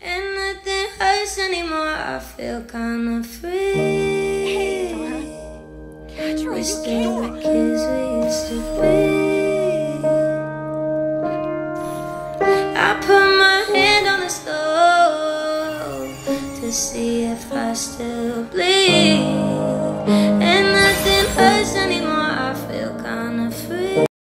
And nothing hurts anymore. I feel kinda free. We're still the kids we used to be. I put my hand on the stove to see if I still bleed. And